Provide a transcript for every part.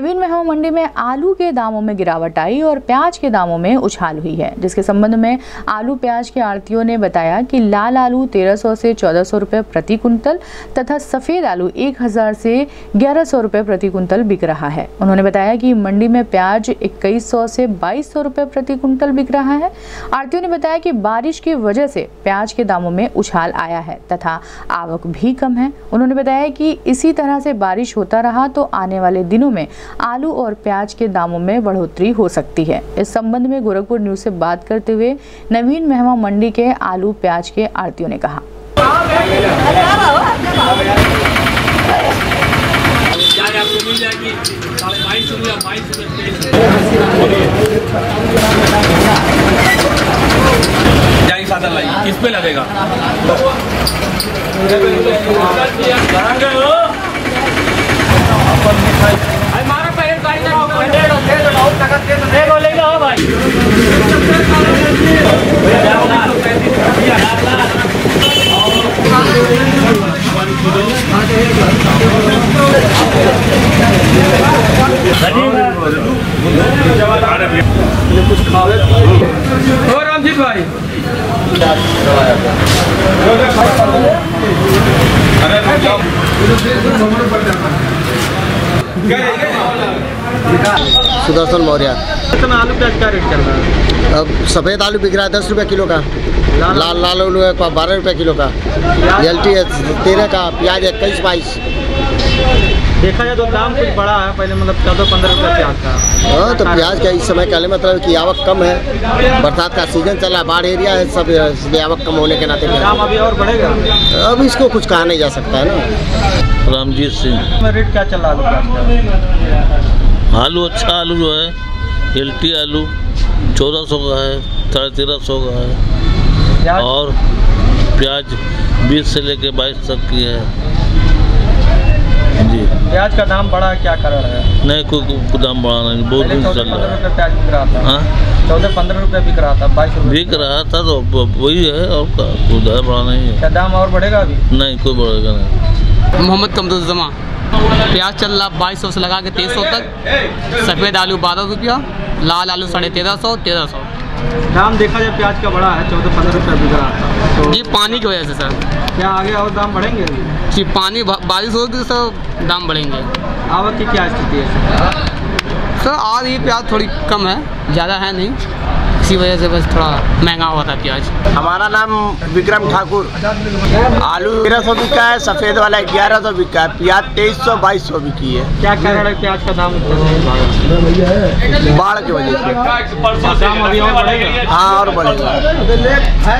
नवीन मेहमा मंडी में आलू के दामों में गिरावट आई और प्याज के दामों में उछाल हुई है, जिसके संबंध में आलू प्याज के आड़तियों ने बताया कि लाल आलू 1300 से 1400 रुपए प्रति कुंतल तथा सफ़ेद आलू 1000 से 1100 रुपए प्रति कुंतल बिक रहा है। उन्होंने बताया कि मंडी में प्याज 2100 से 2200 रुपए प्रति कुंतल बिक रहा है। आड़तियों ने बताया कि बारिश की वजह से प्याज के दामों में उछाल आया है तथा आवक भी कम है। उन्होंने बताया कि इसी तरह से बारिश होता रहा तो आने वाले दिनों में आलू और प्याज के दामों में बढ़ोतरी हो सकती है। इस संबंध में गोरखपुर न्यूज़ से बात करते हुए नवीन मेहमा मंडी के आलू, प्याज के आड़तियों ने कहा। चाय आपको मिल जाएगी साढ़े बाईस रुपया बाईस रुपया जाएगी सादा लाइए किस पे लगेगा हमारा पहले गाड़ी देखो लेगा हो भाई और रामजीत भाई। सुदर्शन मौर्य। आलू प्याज का रेट चल रहा है? अब सफ़ेद आलू बिक रहा है दस रुपये किलो का। लाल- लाल लाल आलू है बारह रुपये किलो का। एल टी है तेरह का प्याज है इक्कीस बाईस। देखा जाए तो दाम कुछ बड़ा है पहले मतलब चौदह पंद्रह रुपये प्याज का हाँ तो प्याज का इस समय कहने मतलब कि आवक कम है। बरसात का सीज़न चल रहा है बाढ़ एरिया है सब इसलिए आवक कम होने के नाते दाम अभी और बढ़ेगा? अब इसको कुछ कहा नहीं जा सकता है ना। रामजीत सिंह। रेट क्या चल रहा है आलू अच्छा आलू जो है एलटी आलू चौदह सौ का है साढ़े तेरह सौ का है। और प्याज बीस से लेके बाईस तक की है। जी। प्याज का दाम बढ़ा क्या कारण है? नहीं कोई कोई दाम बढ़ा नहीं बहुत दिन चल पंद्रह रहा है प्याज बिक रहा था। हाँ? चौदह पंद्रह रुपये बिक रहा था बाईस बिक रहा था। तो वही है और कोई दाम बढ़ा नहीं है। क्या दाम और बढ़ेगा अभी? नहीं कोई बढ़ेगा नहीं। मोहम्मद कमरुज्जमा प्याज चल रहा बाईस सौ से लगा के तेईस सौ तक। सफ़ेद आलू बारह रुपया लाल आलू साढ़े तेरह सौ तेरह सौ। दाम देखा जाए प्याज का बड़ा है चौदह पंद्रह रुपया बिक रहा था। तो जी पानी की वजह से सर। क्या आगे और दाम बढ़ेंगे जी पानी बारिश होगी तो सर दाम बढ़ेंगे। आवक की क्या स्थिति है सर आज ये प्याज थोड़ी कम है ज़्यादा है नहीं। इसी वजह से बस थोड़ा महँगा हुआ था प्याज। हमारा नाम विक्रम ठाकुर। आलू तेरह सौ बिका है सफ़ेद वाला ग्यारह सौ बिका है प्याज तेईस सौ बाईस सौ बिकी है। क्या कारण है प्याज का दाम? बढ़ा? बाढ़ की वजह से। दाम अभी और बढ़ेगा? हाँ और बढ़ेगा। है?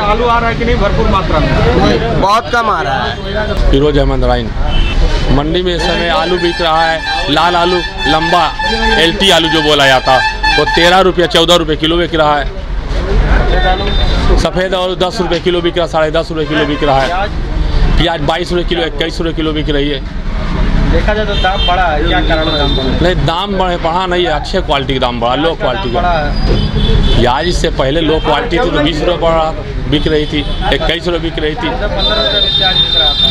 आलू आ रहा है कि नहीं? भरपूर मात्रा में। बहुत कम आ रहा है। फिरोज अहमद राइन। मंडी में इस समय आलू बिक रहा है लाल आलू लंबा एलटी आलू जो बोला जाता वो तेरह रुपया चौदह रुपये किलो बिक रहा है। सफ़ेद आलू दस रुपये किलो बिक रहा है साढ़े दस रुपये किलो बिक रहा है। प्याज बाईस रुपये किलो इक्कीस रुपये किलो बिक रही है। देखा जाए तो दाम बढ़ा है क्या कारण दाम बढ़ा नहीं दाम बढ़े बढ़ा नहीं है अच्छे क्वालिटी का दाम बढ़ा लो क्वालिटी का। प्याज इससे पहले लो क्वालिटी थी तो बीस रुपये बढ़ा बिक रही थी इक्कीस रुपये बिक रही थी चौदह पंद्रह रुपये में प्याज बिक रहा था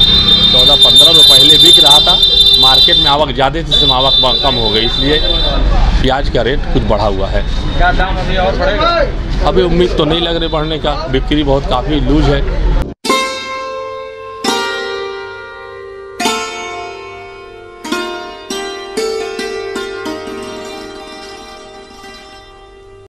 चौदह पंद्रह रुपये पहले बिक रहा था मार्केट में आवक ज़्यादा थी उसमें आवक कम हो गई इसलिए प्याज का रेट कुछ बढ़ा हुआ है। क्या दाम अभी और बढ़ेगा? अभी उम्मीद तो नहीं लग रही बढ़ने का बिक्री बहुत काफ़ी लूज है।